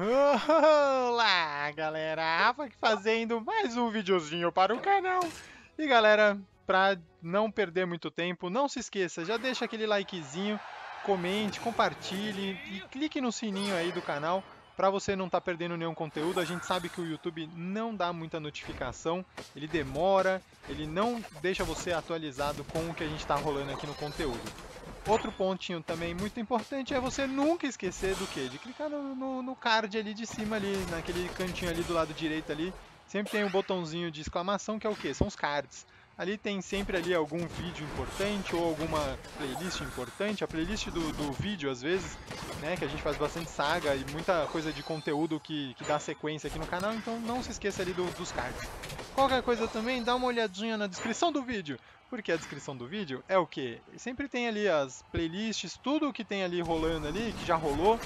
Olá, galera! Rafa aqui fazendo mais um videozinho para o canal. E galera, para não perder muito tempo, não se esqueça, já deixa aquele likezinho, comente, compartilhe e clique no sininho aí do canal para você não estar tá perdendo nenhum conteúdo. A gente sabe que o YouTube não dá muita notificação, ele demora, ele não deixa você atualizado com o que a gente está rolando aqui no conteúdo. Outro pontinho também muito importante é você nunca esquecer do que? De clicar no, no, no, card ali de cima, ali, naquele cantinho ali do lado direito ali. Sempre tem um botãozinho de exclamação que é o que? São os cards. Ali tem sempre ali algum vídeo importante ou alguma playlist importante. A playlist do, do vídeo, às vezes, né, que a gente faz bastante saga e muita coisa de conteúdo que, que dá sequência aqui no canal, então não se esqueça ali do, dos cards. Qualquer coisa também, dá uma olhadinha na descrição do vídeo, porque a descrição do vídeo é o que? Sempre tem ali as playlists, tudo que tem ali rolando ali, que já rolou,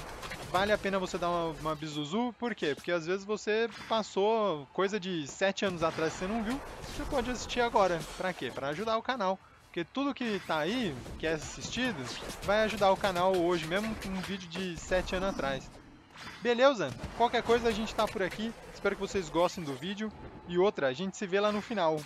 vale a pena você dar uma, uma bizuzu, por quê? Porque às vezes você passou coisa de 7 anos atrás que você não viu, você pode assistir agora. Pra quê? Pra ajudar o canal. Porque tudo que tá aí, que é assistido, vai ajudar o canal hoje, mesmo com um vídeo de 7 anos atrás. Beleza? Qualquer coisa a gente tá por aqui. Espero que vocês gostem do vídeo. E outra, a gente se vê lá no final.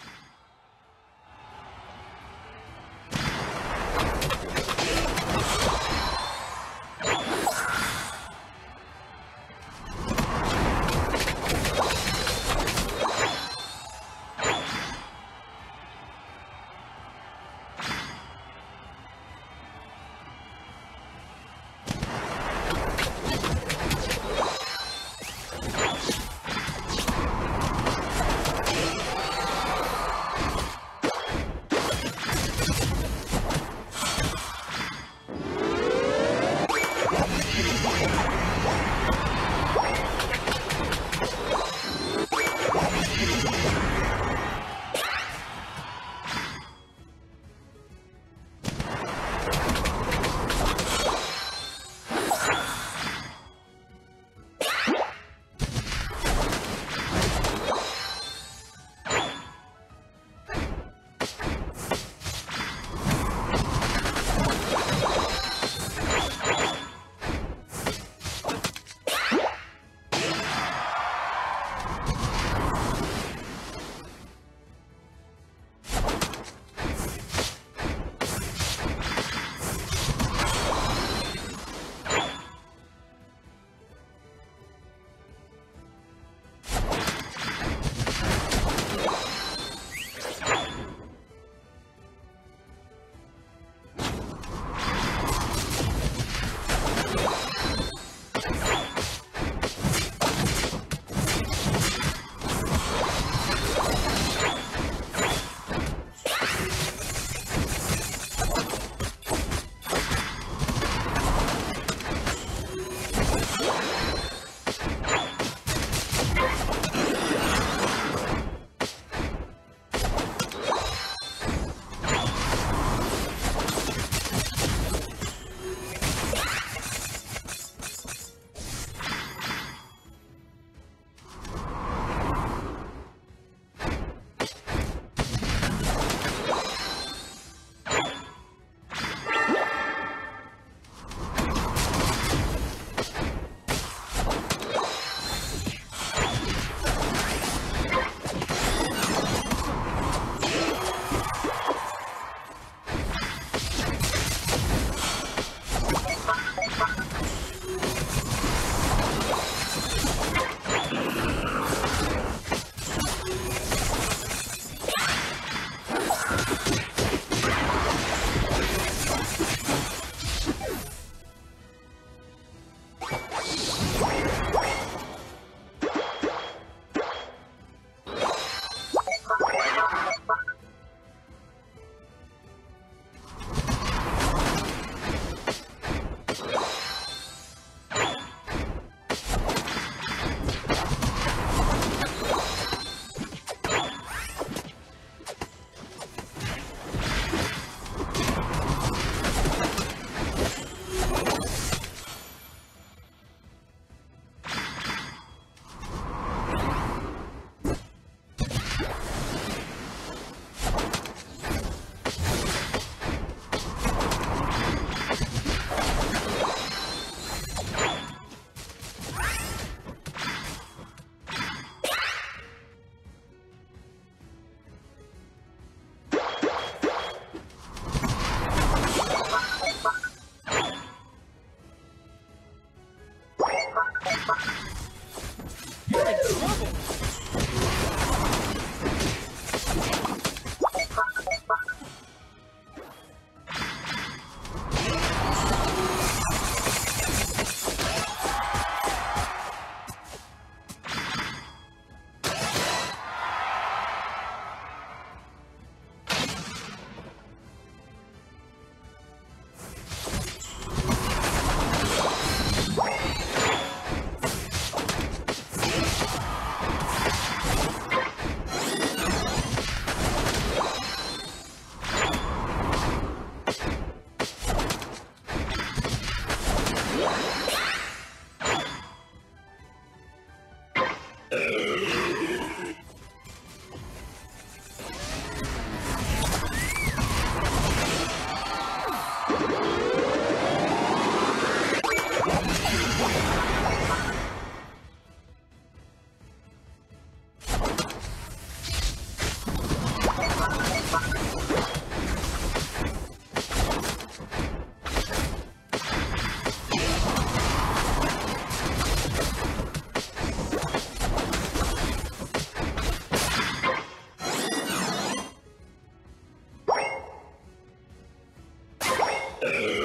Bye. Ugh.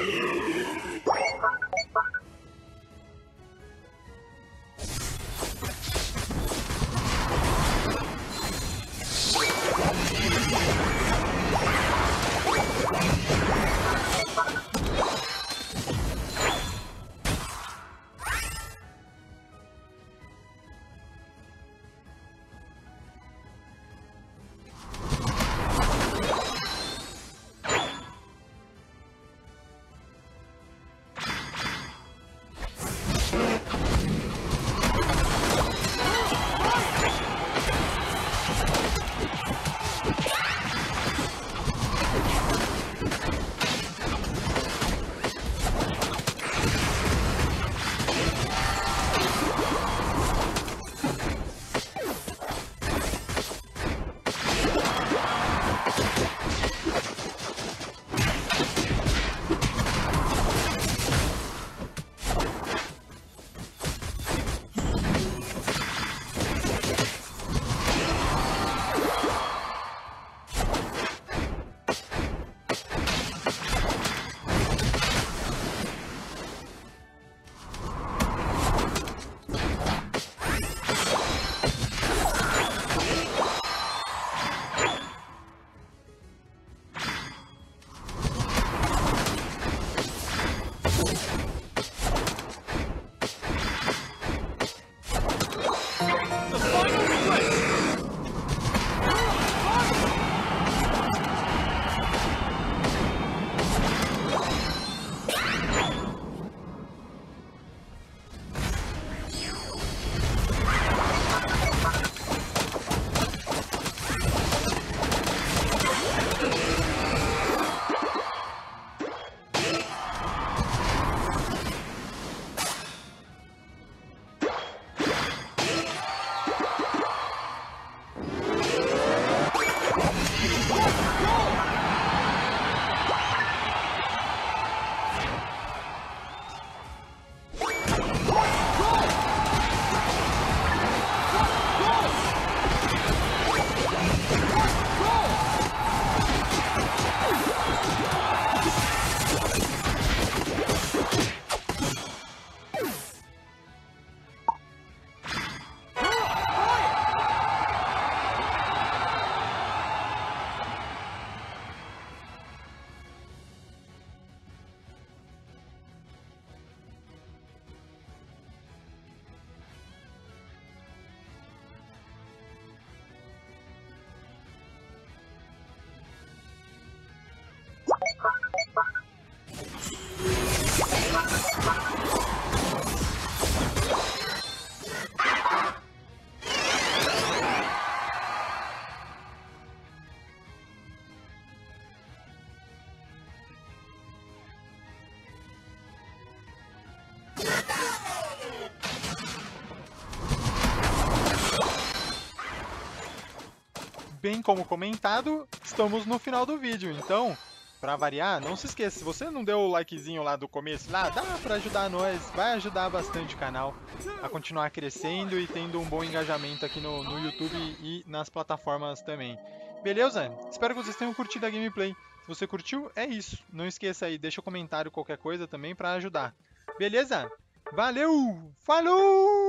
bem como comentado, estamos no final do vídeo. Então, pra variar, não se esqueça, se você não deu o likezinho lá do começo, lá, dá pra ajudar nós, vai ajudar bastante o canal a continuar crescendo e tendo um bom engajamento aqui no, no YouTube e nas plataformas também. Beleza? Espero que vocês tenham curtido a gameplay. Se você curtiu, é isso. Não esqueça aí, deixa um comentário qualquer coisa também pra ajudar. Beleza? Valeu! Falou!